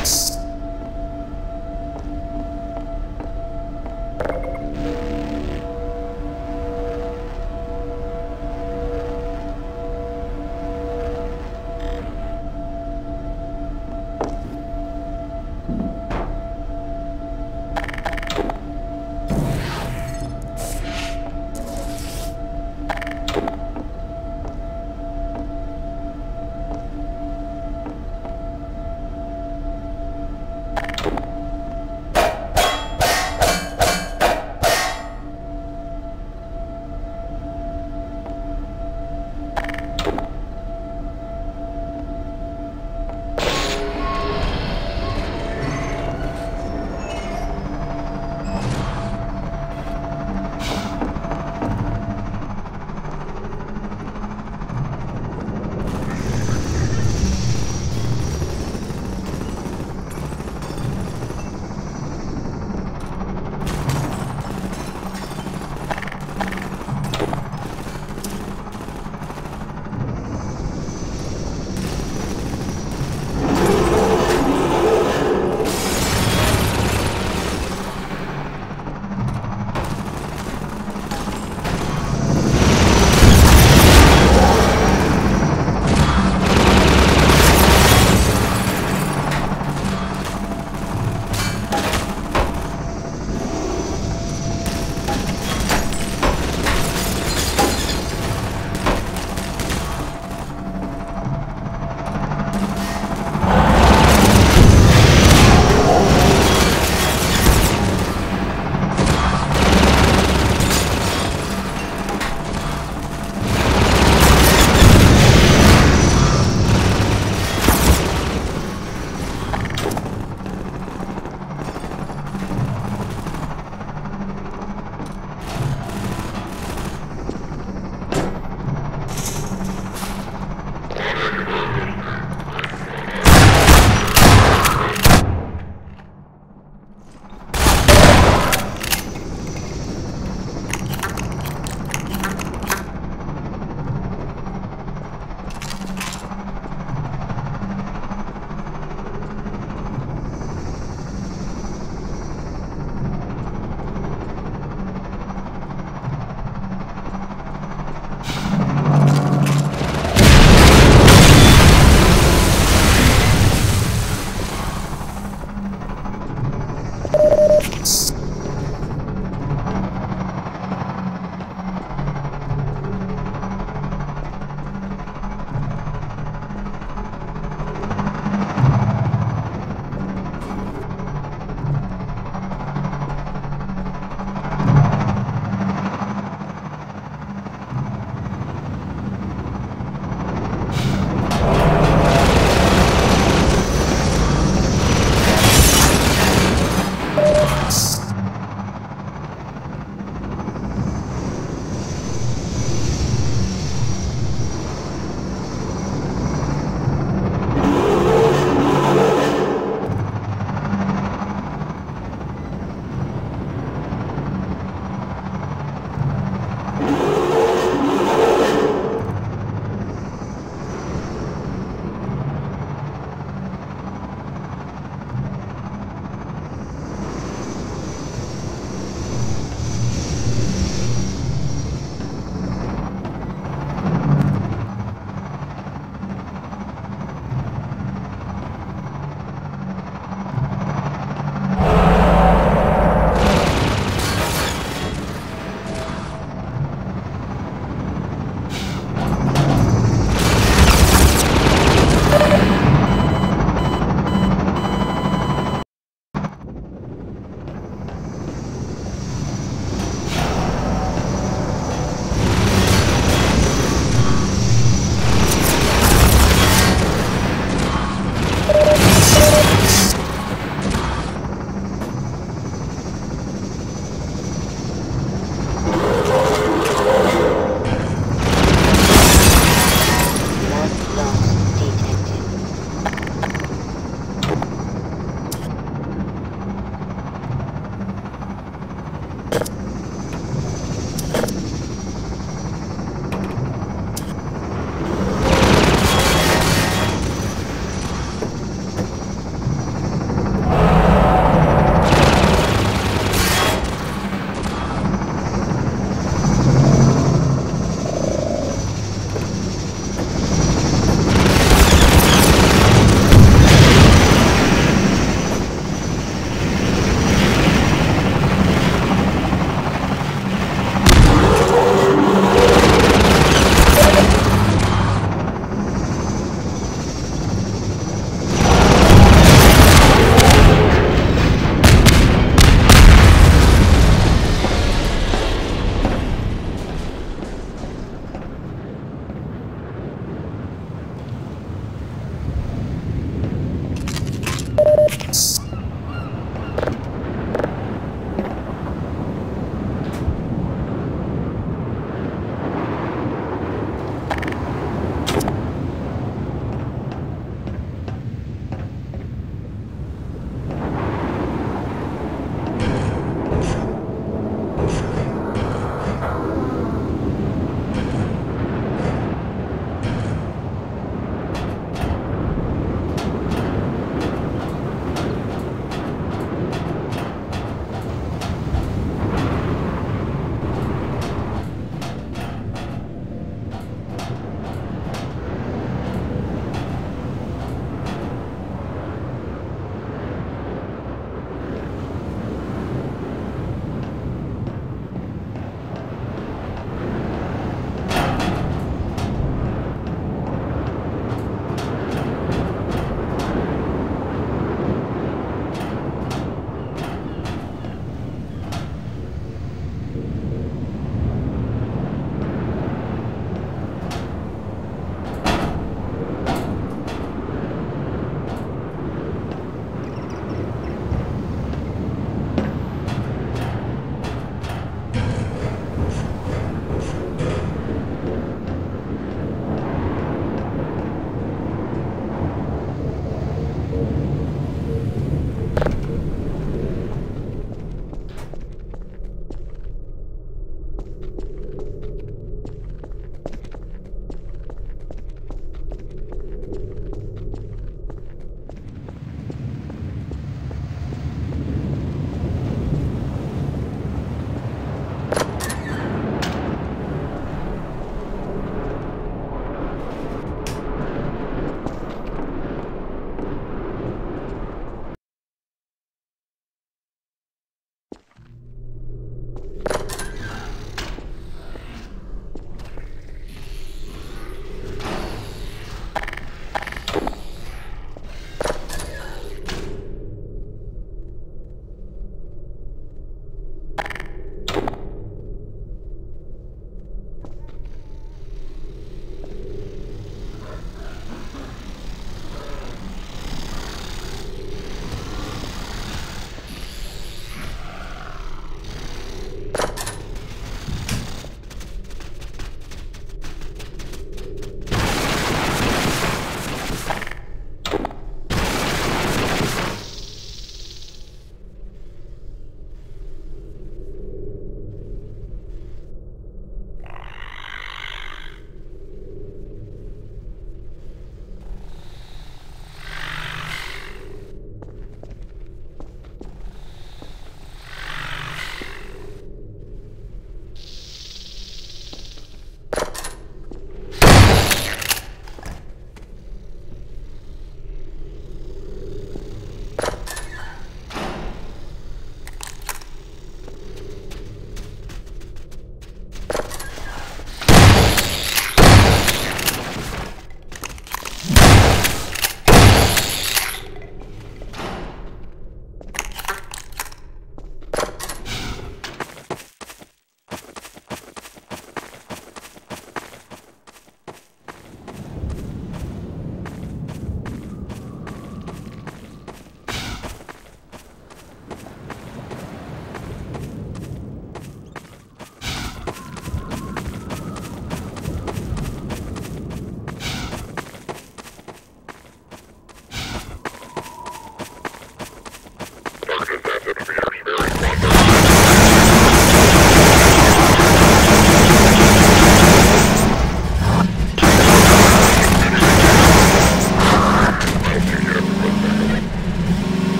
Rocks.